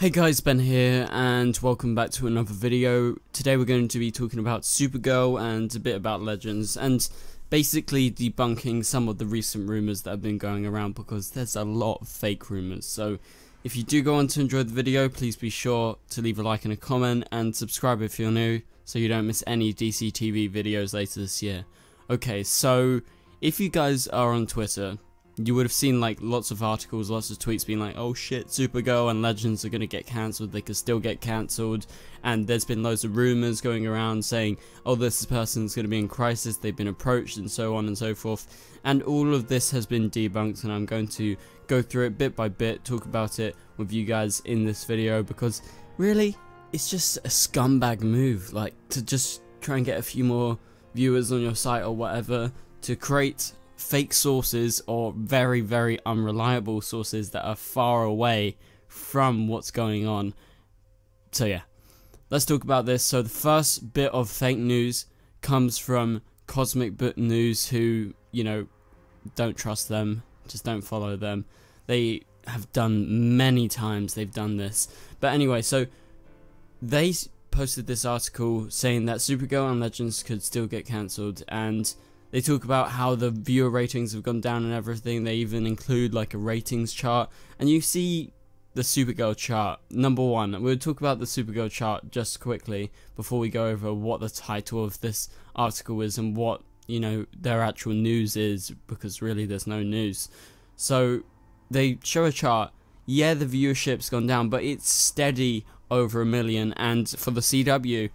Hey guys, Ben here, and welcome back to another video. Today we're going to be talking about Supergirl and a bit about Legends, and basically debunking some of the recent rumours that have been going around because there's a lot of fake rumours. So if you do go on to enjoy the video, please be sure to leave a like and a comment, and subscribe if you're new, so you don't miss any DC TV videos later this year. Okay, so if you guys are on Twitter, you would have seen like lots of articles, lots of tweets being like, oh shit, Supergirl and Legends are going to get cancelled, they could still get cancelled, and there's been loads of rumours going around saying, oh this person's going to be in crisis, they've been approached, and so on and so forth, and all of this has been debunked, and I'm going to go through it bit by bit, talk about it with you guys in this video, because really, it's just a scumbag move, like, to just try and get a few more viewers on your site or whatever, to create fake sources or very, very unreliable sources that are far away from what's going on. So, yeah, let's talk about this. So, the first bit of fake news comes from Cosmic Book News, who, you know, don't trust them, just don't follow them. They have done many times, they've done this. But anyway, so they posted this article saying that Supergirl and Legends could still get cancelled, and they talk about how the viewer ratings have gone down and everything. They even include like a ratings chart, and you see the Supergirl chart. Number one, we'll talk about the Supergirl chart just quickly before we go over what the title of this article is and what you know their actual news is, because really there's no news. So they show a chart. Yeah, the viewership's gone down, but it's steady over a million, and for the CW,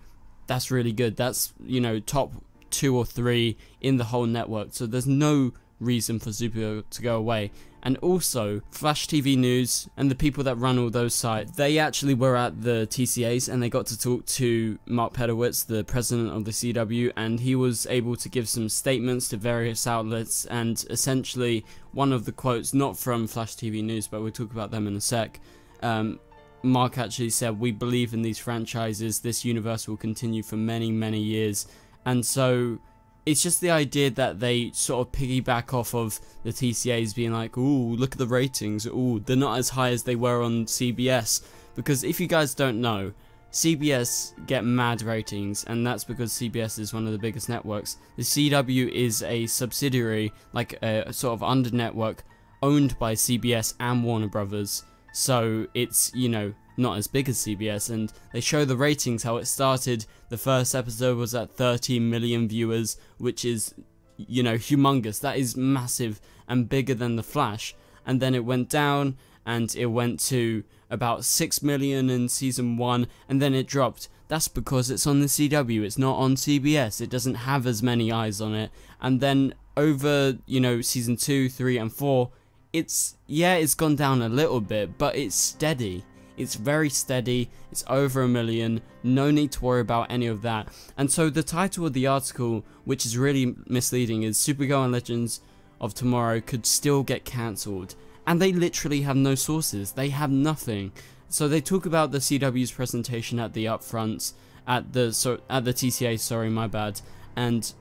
that's really good. That's you know top two or three in the whole network, so there's no reason for Supergirl to go away. And also, Flash TV News and the people that run all those sites, they actually were at the TCAs and they got to talk to Mark Pedowitz, the president of the CW, and he was able to give some statements to various outlets. And essentially, one of the quotes, not from Flash TV News, but we'll talk about them in a sec. Um, Mark actually said, We believe in these franchises, this universe will continue for many, many years and so it's just the idea that they sort of piggyback off of the TCAs being like, ooh, look at the ratings, ooh, they're not as high as they were on CBS. Because if you guys don't know, CBS get mad ratings, and that's because CBS is one of the biggest networks. The CW is a subsidiary, like a, sort of under network, owned by CBS and Warner Brothers. So it's, you know, not as big as CBS, and they show the ratings how it started. The first episode was at 13 million viewers, which is, you know, humongous. That is massive and bigger than The Flash. And then it went down, and it went to about 6 million in season 1, and then it dropped. That's because it's on the CW, it's not on CBS, it doesn't have as many eyes on it. And then over, you know, season 2, 3, and 4, it's, yeah, it's gone down a little bit, but it's steady. It's very steady, it's over a million, no need to worry about any of that. And so the title of the article, which is really misleading, is Supergirl and Legends of Tomorrow could still get cancelled. And they literally have no sources, they have nothing. So they talk about the CW's presentation at the upfronts, at the so at the TCA, sorry, my bad, and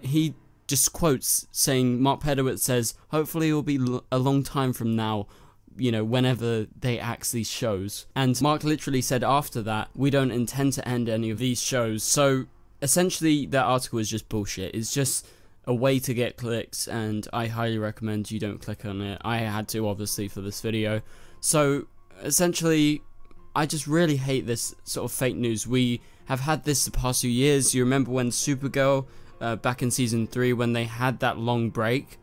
he just quotes saying Mark Pedowitz says, hopefully it will be a long time from now you know, whenever they axe these shows. And Mark literally said after that, we don't intend to end any of these shows. So essentially, that article is just bullshit. It's just a way to get clicks, and I highly recommend you don't click on it. I had to, obviously, for this video. So essentially, I just really hate this sort of fake news. We have had this the past few years. You remember when Supergirl, uh, back in season 3, when they had that long break?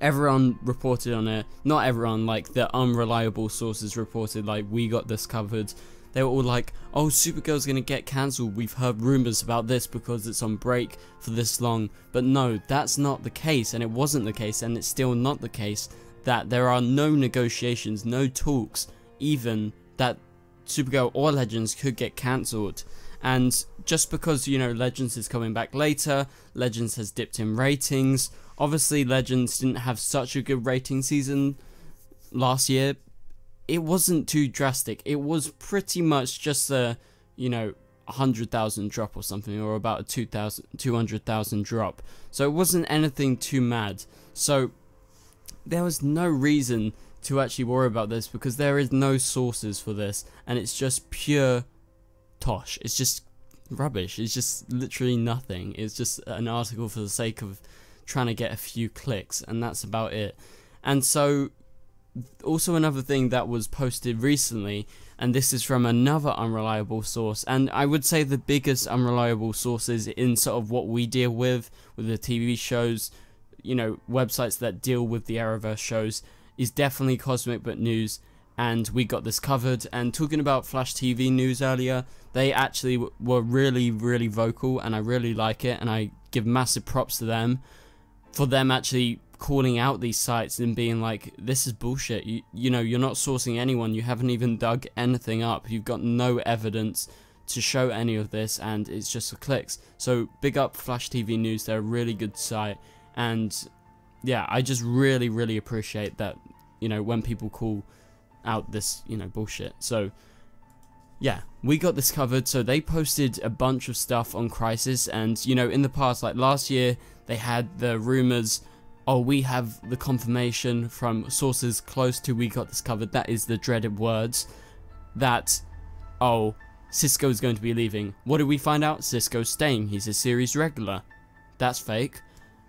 Everyone reported on it. Not everyone, like the unreliable sources reported, like we got this covered. They were all like, oh, Supergirl's gonna get cancelled. We've heard rumors about this because it's on break for this long. But no, that's not the case, and it wasn't the case, and it's still not the case that there are no negotiations, no talks, even that Supergirl or Legends could get cancelled. And just because, you know, Legends is coming back later, Legends has dipped in ratings, Obviously, Legends didn't have such a good rating season last year. It wasn't too drastic. It was pretty much just a, you know, 100,000 drop or something, or about a 200,000 drop. So it wasn't anything too mad. So there was no reason to actually worry about this because there is no sources for this and it's just pure tosh. It's just rubbish. It's just literally nothing. It's just an article for the sake of trying to get a few clicks and that's about it. And so also another thing that was posted recently and this is from another unreliable source and I would say the biggest unreliable sources in sort of what we deal with with the TV shows you know websites that deal with the Arrowverse shows is definitely Cosmic Book News and we got this covered and talking about Flash TV news earlier they actually were really really vocal and I really like it and I give massive props to them for them actually calling out these sites and being like, this is bullshit. You, you know, you're not sourcing anyone. You haven't even dug anything up. You've got no evidence to show any of this, and it's just for clicks. So big up Flash TV News. They're a really good site, and yeah, I just really, really appreciate that. You know, when people call out this, you know, bullshit. So yeah, we got this covered. So they posted a bunch of stuff on Crisis, and you know, in the past, like last year, they had the rumors oh, we have the confirmation from sources close to we got this covered, that is the dreaded words, that, oh, Cisco is going to be leaving. What did we find out? Cisco's staying, he's a series regular. That's fake.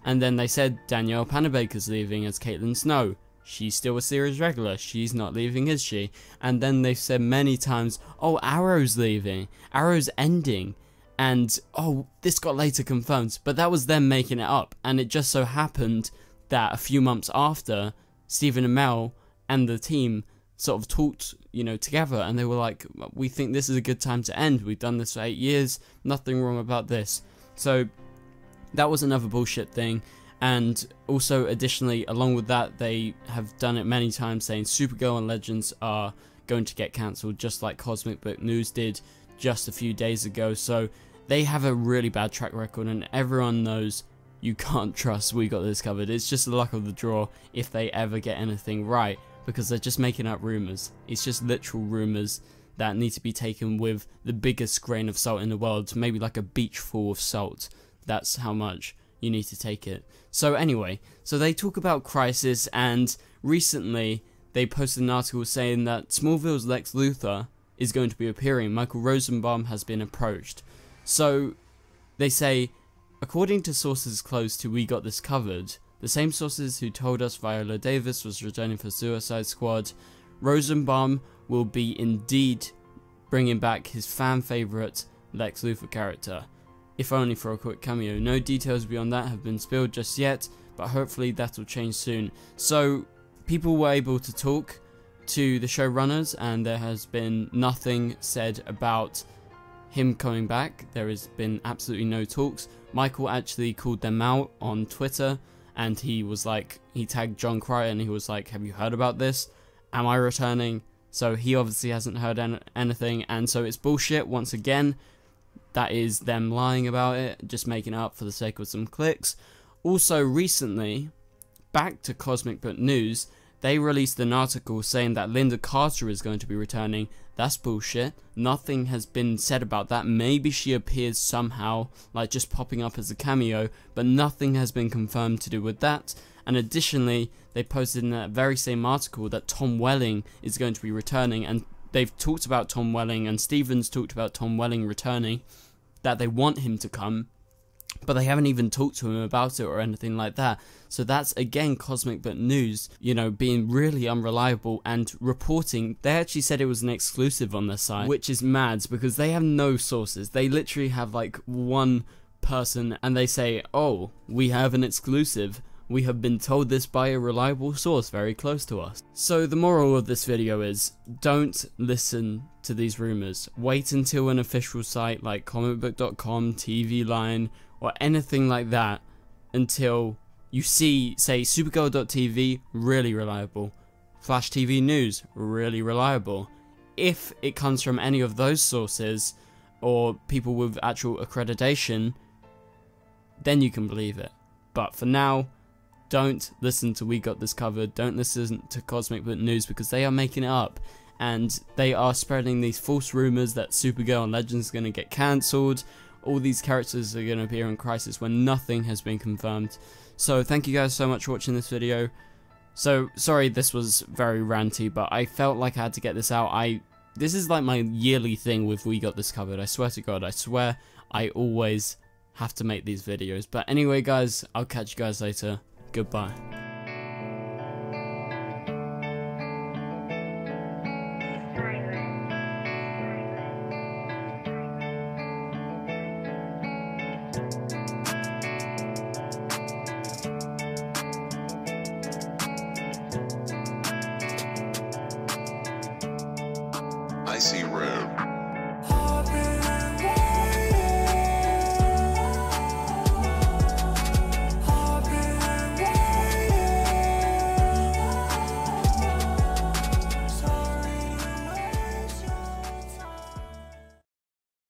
And then they said Danielle Panabaker's leaving as Caitlin Snow. She's still a series regular, she's not leaving, is she? And then they've said many times, oh, Arrow's leaving, Arrow's ending. And, oh, this got later confirmed, but that was them making it up. And it just so happened that a few months after, Stephen Amell and the team sort of talked, you know, together, and they were like, "We think this is a good time to end. We've done this for eight years. Nothing wrong about this." So that was another bullshit thing. And also, additionally, along with that, they have done it many times, saying Supergirl and Legends are going to get cancelled, just like Cosmic Book News did just a few days ago. So they have a really bad track record, and everyone knows you can't trust we got this covered. It's just the luck of the draw if they ever get anything right because they're just making up rumours. It's just literal rumours that need to be taken with the biggest grain of salt in the world, maybe like a beach full of salt. That's how much you need to take it. So anyway, so they talk about Crisis and recently they posted an article saying that Smallville's Lex Luthor is going to be appearing. Michael Rosenbaum has been approached. So they say According to sources close to We Got This Covered, the same sources who told us Viola Davis was returning for Suicide Squad, Rosenbaum will be indeed bringing back his fan favourite Lex Luthor character, if only for a quick cameo. No details beyond that have been spilled just yet, but hopefully that will change soon. So, people were able to talk to the showrunners, and there has been nothing said about him coming back. There has been absolutely no talks. Michael actually called them out on Twitter and he was like, he tagged Jon Cryer and he was like, Have you heard about this? Am I returning? So he obviously hasn't heard en- anything, and so it's bullshit once again. That is them lying about it, just making it up for the sake of some clicks. Also, recently, back to Cosmic Book News, they released an article saying that Lynda Carter is going to be returning. That's bullshit. Nothing has been said about that. Maybe she appears somehow, like just popping up as a cameo, but nothing has been confirmed to do with that. And additionally, they posted in that very same article that Tom Welling is going to be returning, and they've talked about Tom Welling, and Stevens talked about Tom Welling returning, that they want him to come, but they haven't even talked to him about it or anything like that. So that's again Cosmic Book News, you know, being really unreliable and reporting. They actually said it was an exclusive on their site, which is mad because they have no sources. They literally have like one person and they say, oh, we have an exclusive. We have been told this by a reliable source very close to us. So the moral of this video is, don't listen to these rumors. Wait until an official site like comicbook.com, TV Line, or anything like that until you see, say, Supergirl.tv, really reliable. Flash TV News, really reliable. If it comes from any of those sources, or people with actual accreditation, then you can believe it. But for now, don't listen to We Got This Covered, don't listen to Cosmic News because they are making it up. And they are spreading these false rumours that Supergirl and Legends are going to get cancelled, all these characters are going to appear in Crisis when nothing has been confirmed. So thank you guys so much for watching this video. So sorry this was very ranty, but I felt like I had to get this out. I this is like my yearly thing with We Got This Covered. I swear to God, I swear I always have to make these videos. But anyway, guys, I'll catch you guys later. Goodbye. I see red.